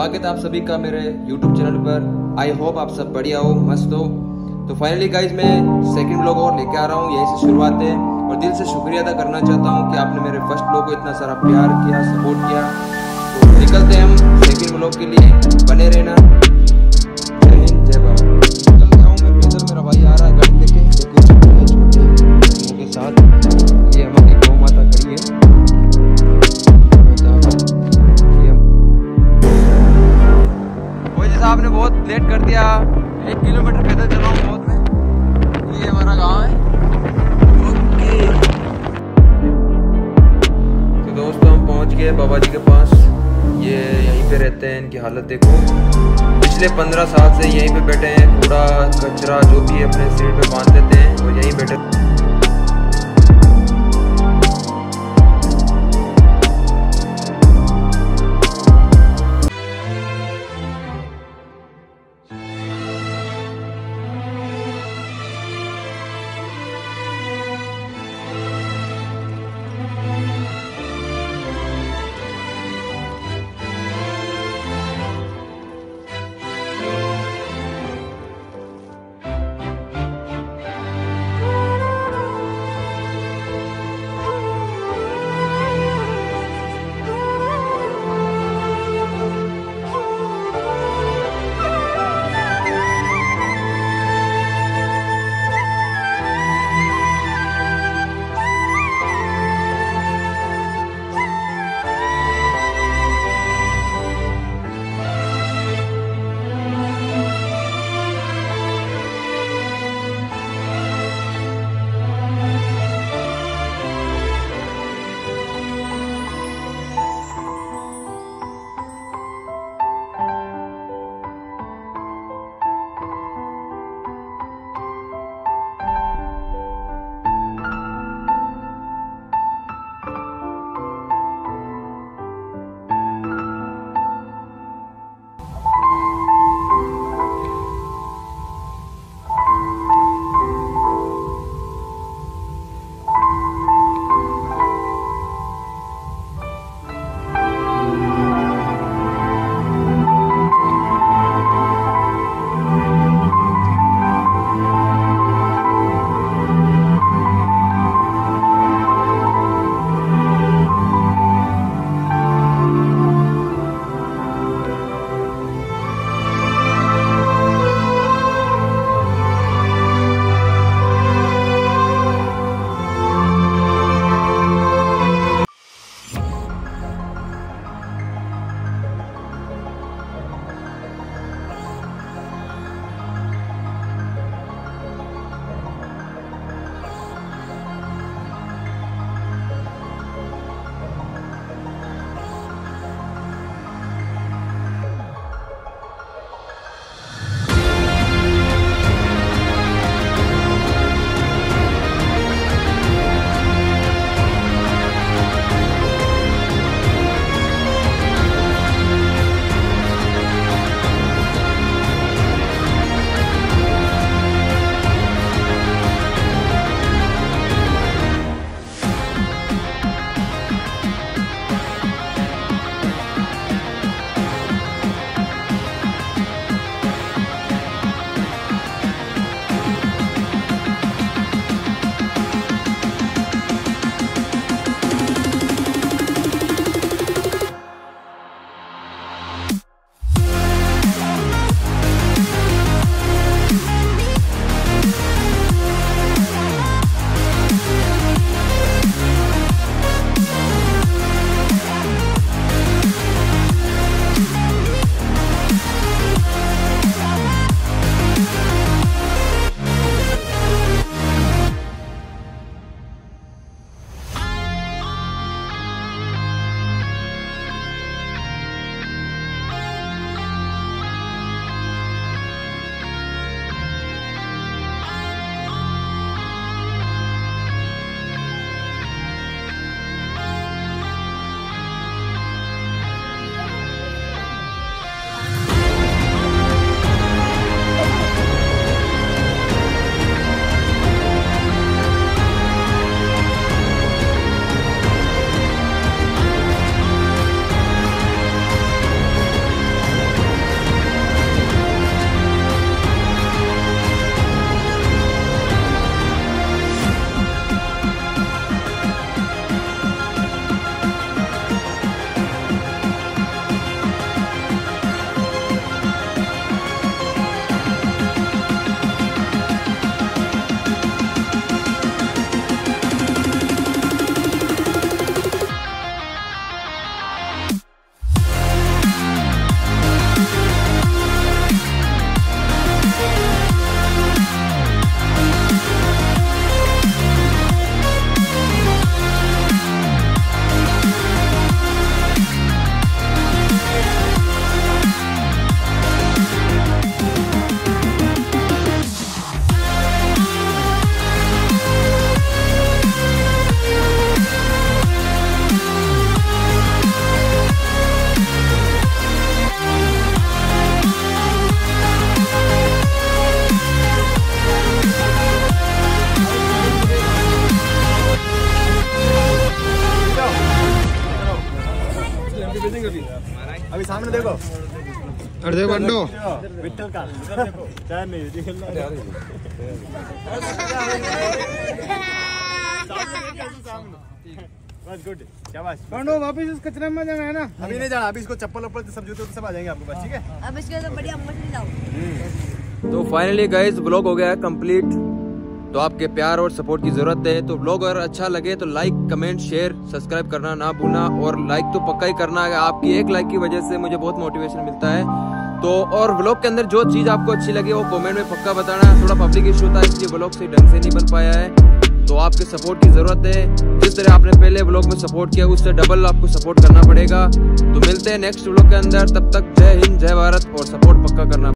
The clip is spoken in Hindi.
स्वागत आप सभी का मेरे YouTube चैनल पर आई होप आप सब बढ़िया हो मस्त हो तो फाइनली गाइज़ मैं सेकंड ब्लॉग और लेके आ रहा हूँ यहीं से शुरुआत है और दिल से शुक्रिया अदा करना चाहता हूँ कि आपने मेरे फ़र्स्ट ब्लॉग को इतना सारा प्यार किया सपोर्ट किया तो निकलते हैं हम सेकंड ब्लॉग के लिए बने रहना हूँ मेरा भाई आ रहा है गाड़ी लेके साथ इनकी हालत देखो। पिछले पंद्रह साल से यहीं पे बैठे हैं, कूड़ा, कचरा, जो भी अपने सिर पे बाँध भेजेंगे अभी अभी सामने देखो। और देखो अंडो। विठल का चाय नहीं बस गुड शाबाश अंडो वापस इस कचरे में जाना है ना? अभी नहीं जाना अभी इसको चप्पल वप्पल सब जूते सब आ जाएँगे आपके पास ठीक है? अब इसके तो बढ़िया लाओ। तो फाइनली गाइज़ ब्लॉग हो गया है कंप्लीट तो आपके प्यार और सपोर्ट की ज़रूरत है। तो ब्लॉग अगर अच्छा लगे तो लाइक कमेंट शेयर सब्सक्राइब करना ना भूलना। और लाइक तो पक्का ही करना है आपकी एक लाइक की वजह से मुझे बहुत मोटिवेशन मिलता है। तो और ब्लॉग के अंदर जो चीज़ आपको अच्छी लगी, वो कमेंट में पक्का बताना। थोड़ा पब्लिक इशू था, इसलिए ब्लॉग से ढंग से नहीं बन पाया है। तो आपके सपोर्ट की ज़रूरत है। जिस तरह आपने पहले ब्लॉग में सपोर्ट किया, उससे डबल आपको सपोर्ट करना पड़ेगा। तो मिलते हैं नेक्स्ट ब्लॉग के अंदर। तब तक जय हिंद, जय भारत। और सपोर्ट पक्का करना।